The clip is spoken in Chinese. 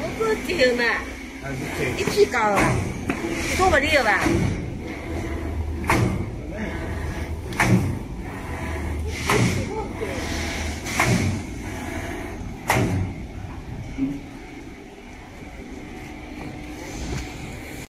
我不计嘛一起高吧一共吧。